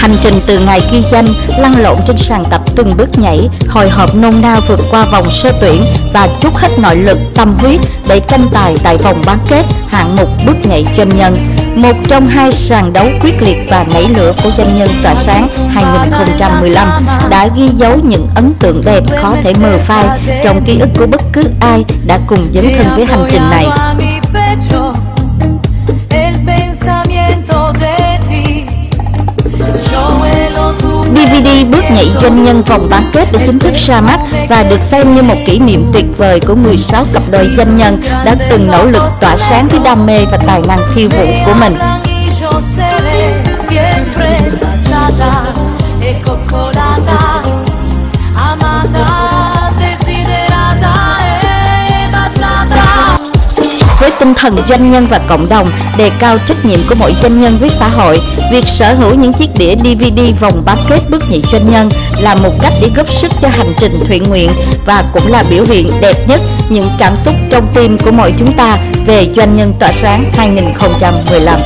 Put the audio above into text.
Hành trình từ ngày ghi danh, lăn lộn trên sàn tập từng bước nhảy, hồi hộp nôn nao vượt qua vòng sơ tuyển và trút hết nội lực, tâm huyết để tranh tài tại vòng bán kết hạng mục bước nhảy doanh nhân. Một trong hai sàn đấu quyết liệt và nảy lửa của doanh nhân tỏa sáng 2015 đã ghi dấu những ấn tượng đẹp khó thể mờ phai trong ký ức của bất cứ ai đã cùng dấn thân với hành trình này. DVD doanh nhân vòng bán kết đã chính thức ra mắt và được xem như một kỷ niệm tuyệt vời của 16 cặp đôi doanh nhân đã từng nỗ lực tỏa sáng với đam mê và tài năng khiêu vũ của mình. Tinh thần doanh nhân và cộng đồng, đề cao trách nhiệm của mỗi doanh nhân với xã hội, việc sở hữu những chiếc đĩa DVD vòng bán kết bước nhị doanh nhân là một cách để góp sức cho hành trình thiện nguyện và cũng là biểu hiện đẹp nhất những cảm xúc trong tim của mỗi chúng ta về doanh nhân tỏa sáng 2015.